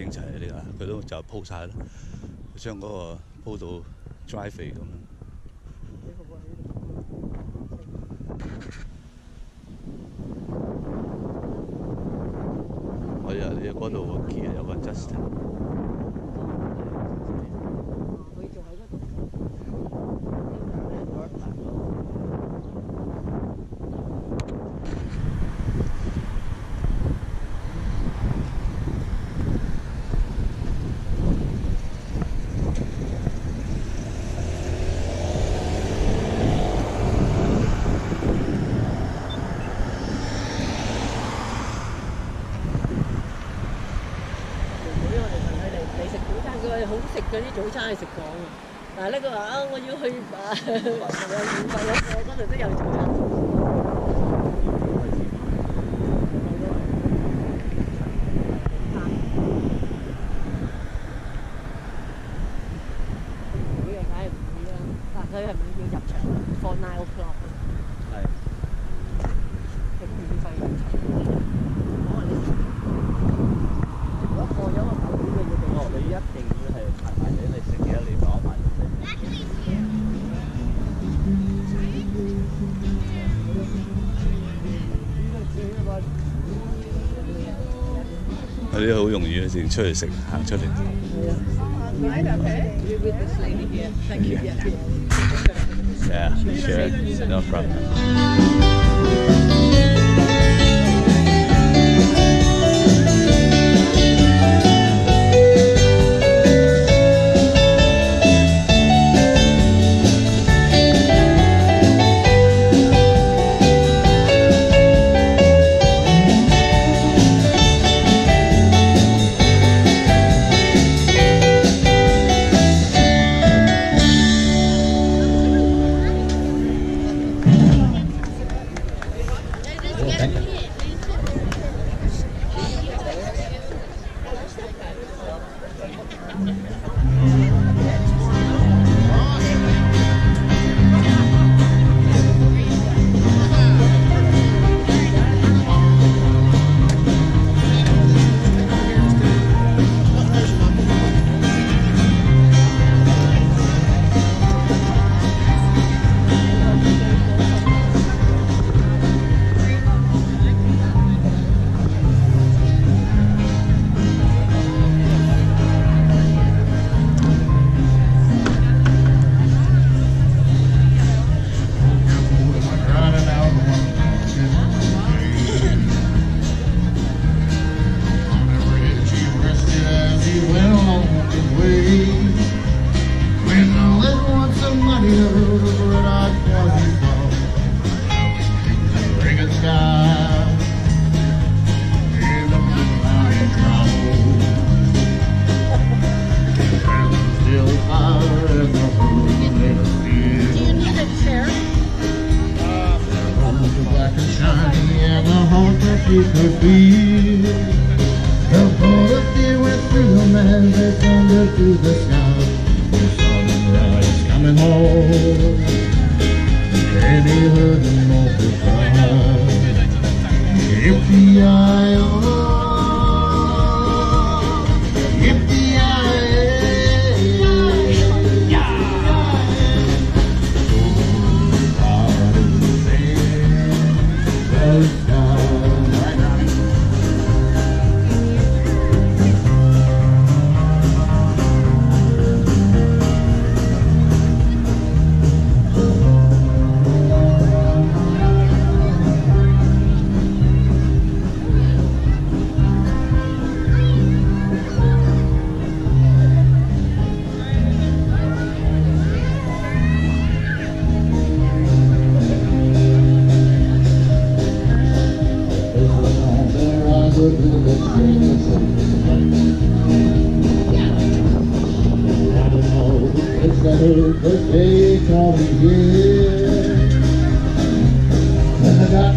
整齊啊！你啊，佢都就鋪晒啦，將嗰個鋪到 dry 肥咁樣。可以啊！你嗰度個 key 有個 Justin。佢仲喺嗰度。因為我哋問佢哋你食早餐，佢話好食嗰啲早餐係食過嘅，但係咧佢話啊我要去啊有免費嗰個嗰度都有早餐。好容易嘅事，出去食行出嚟。 Right, okay. You with this lady here. Thank you.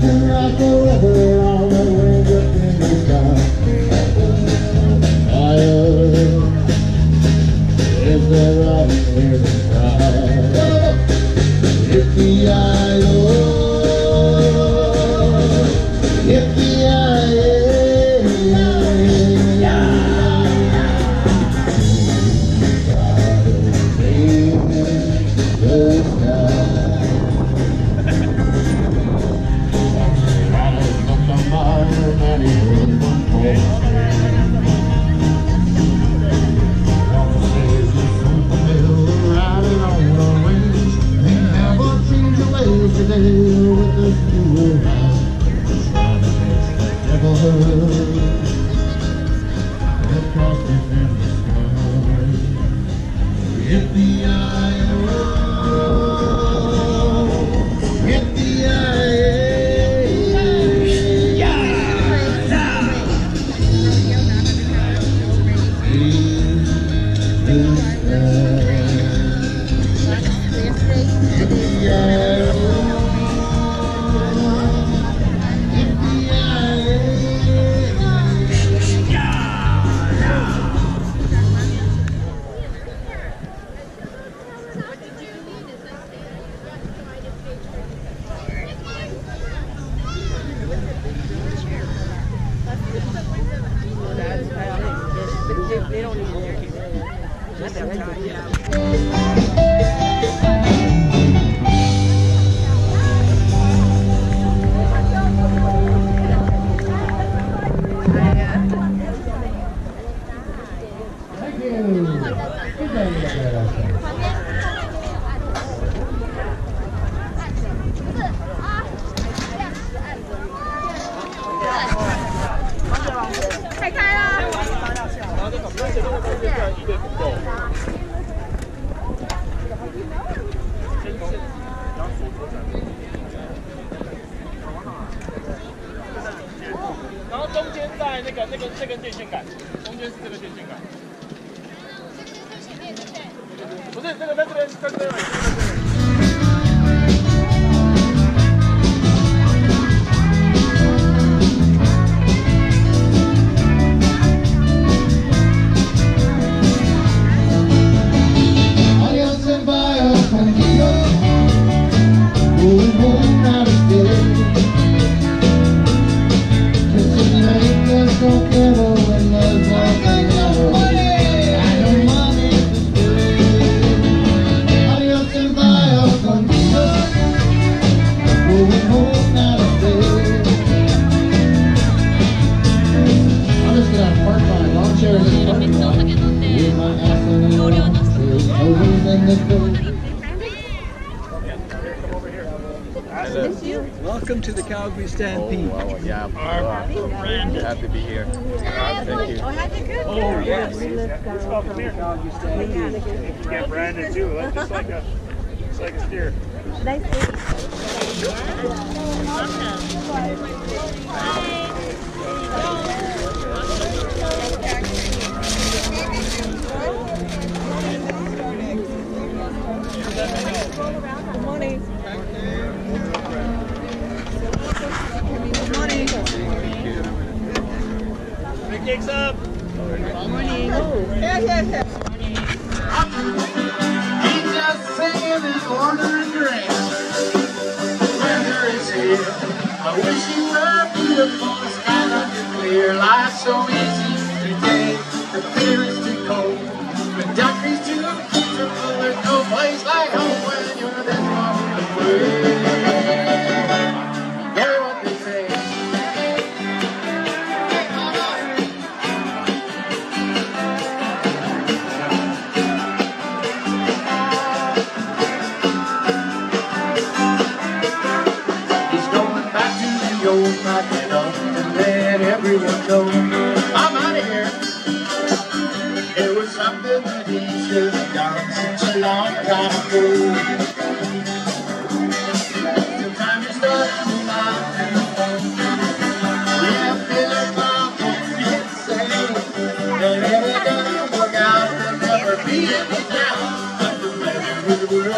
Yeah. Yeah, sure, no problem.「They don't If the eye their time. Thank Calgary Stampede. Oh, yeah. Our friend. Happy to be here. Thank you. Oh yes. Let's go. Come here. Get Brandon too. Like, just like a, just like a steer. Big cakes up. Good morning. Yeah, yeah, yeah. He's just singing his wandering dream. Weather is here. I wish you were beautiful. The sky looking clear. Life's so easy today. The fear is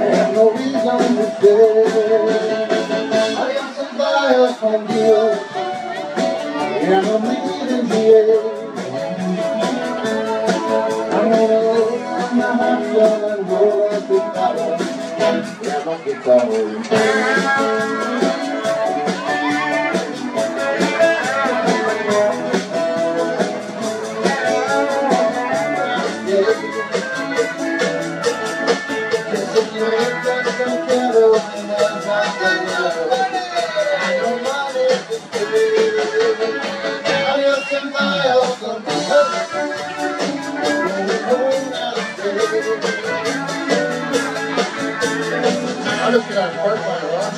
There's no reason to stay. Adiós en vaya contigo. Ya no miren bien. I'm gonna lose my heart and go to the Ya no que I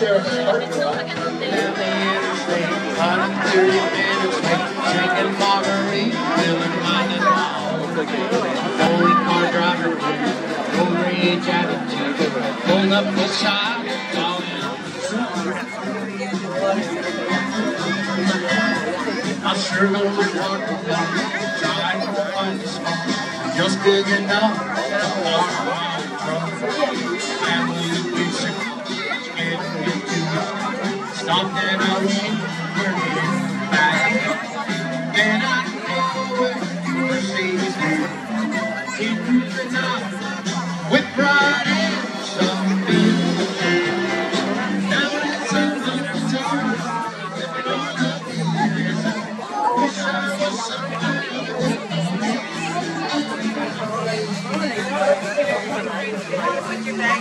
a rock chair in the parking. Drinking car driver, attitude, up the I sure what to to find the spot, just big enough. Family it. Stopped and I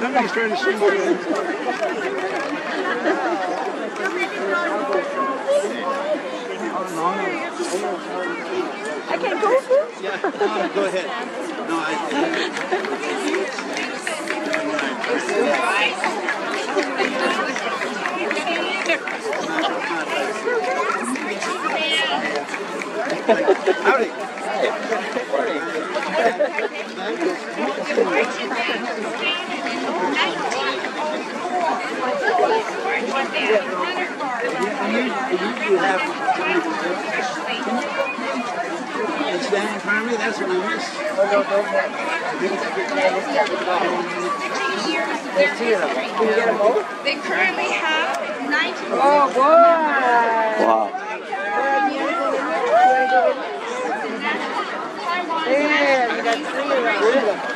Somebody's trying to sing. I can't go through? Yeah, go ahead. No, I, howdy. It's down in front of me, that's what I missed. They currently have 19. Oh, boy. Wow. Yeah, you got three of them.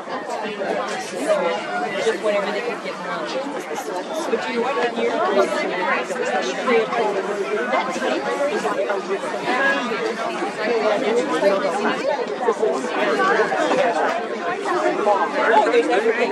just whatever they could get lunch. But do you want to hear year, that tape is like a. Oh, there's everything.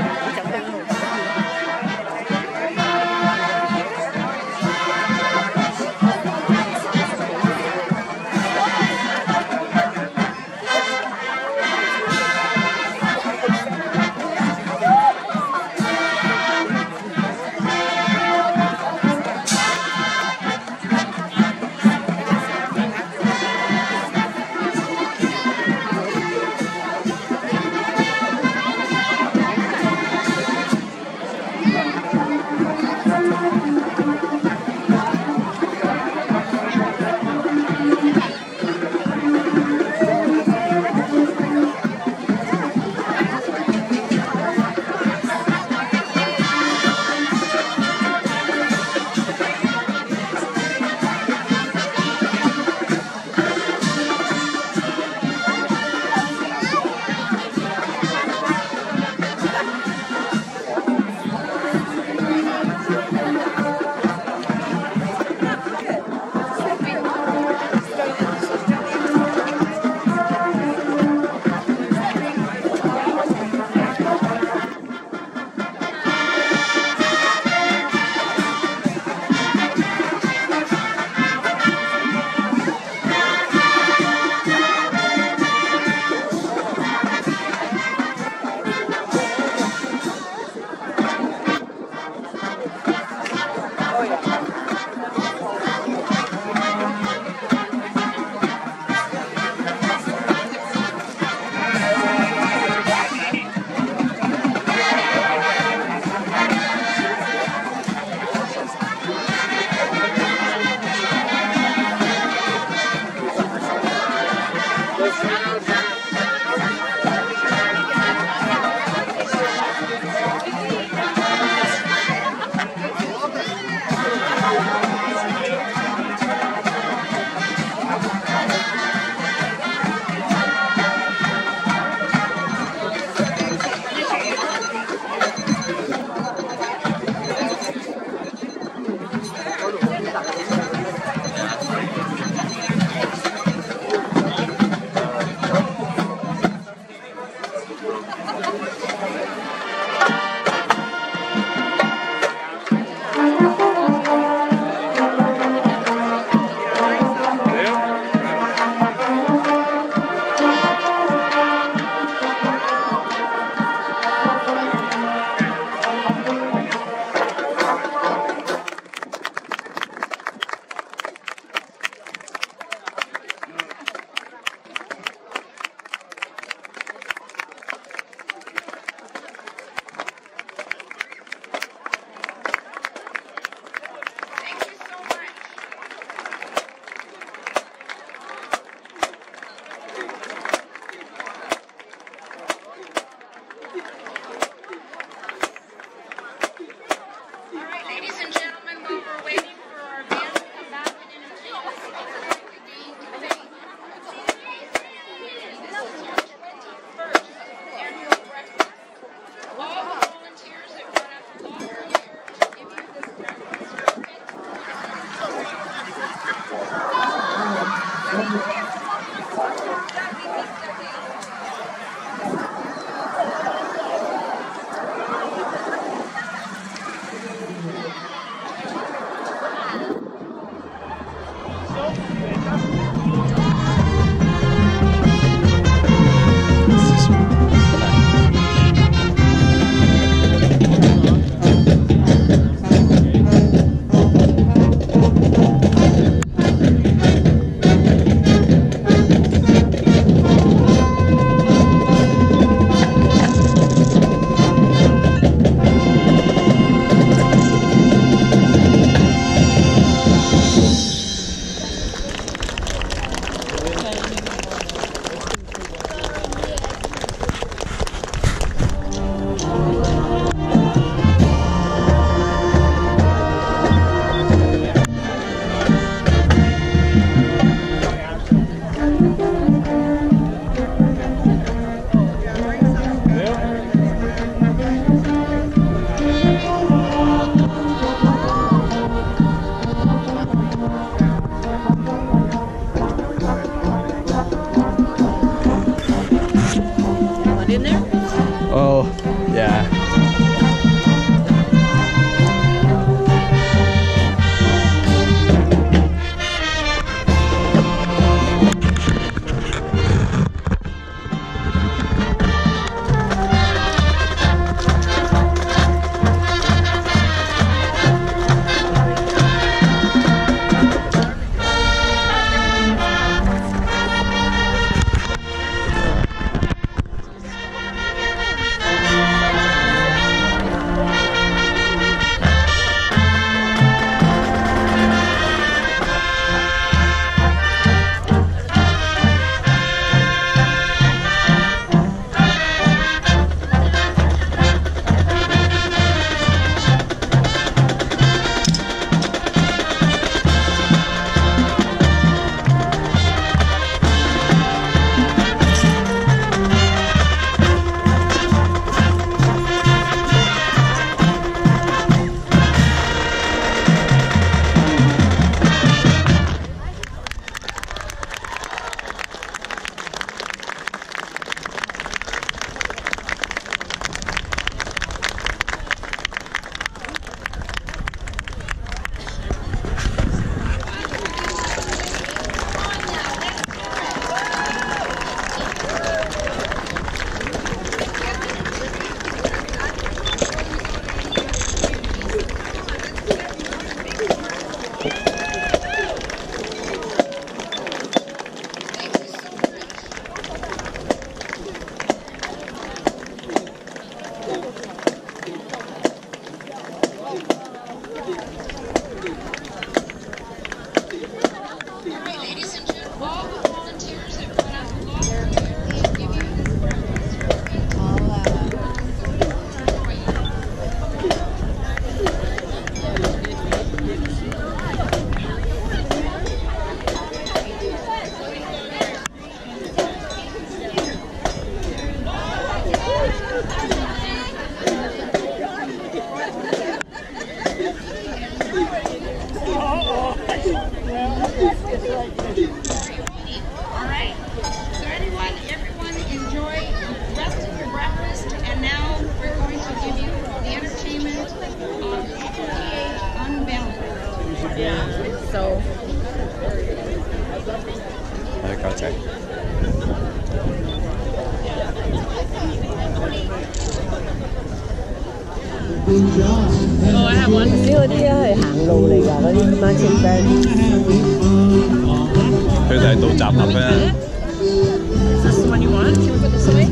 want? Can we put this away?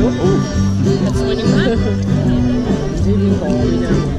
Oh, that's the one you want?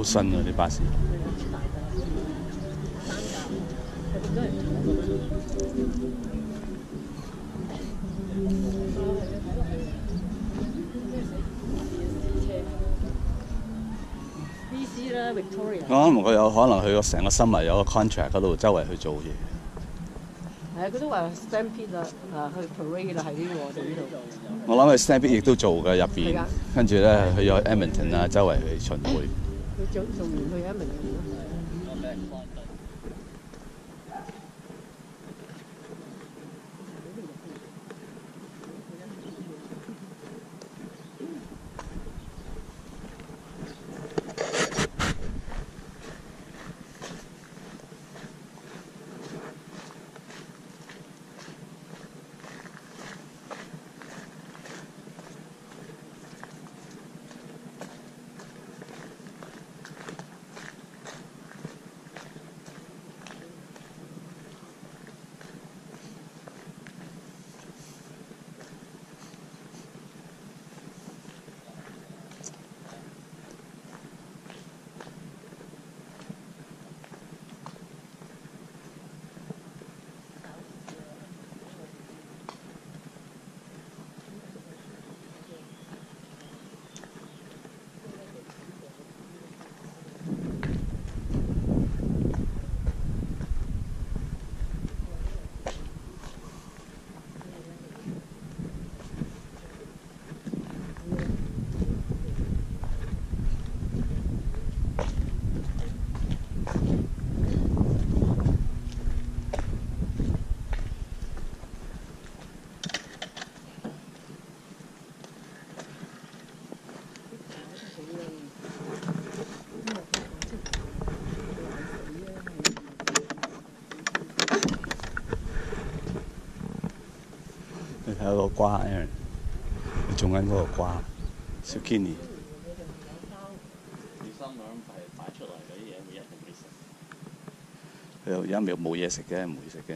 好新啊！啲巴士。B.C. 啦，Victoria。我諗佢有可能去個成個生物有個 contract 嗰度周圍去做嘢。佢都話 Stampede 啦，啊去 parade 啦，喺呢個我哋呢度。我諗佢 Stampede 亦都做嘅入邊，跟住咧去咗 Edmonton 啊，周圍去巡迴。佢早做完去 Edmonton 咯。你睇下個瓜 Aaron，你種緊嗰個瓜 zucchini。你心諗係擺出嚟嗰啲嘢會一定會食。佢又而家冇冇嘢食嘅，唔會食嘅。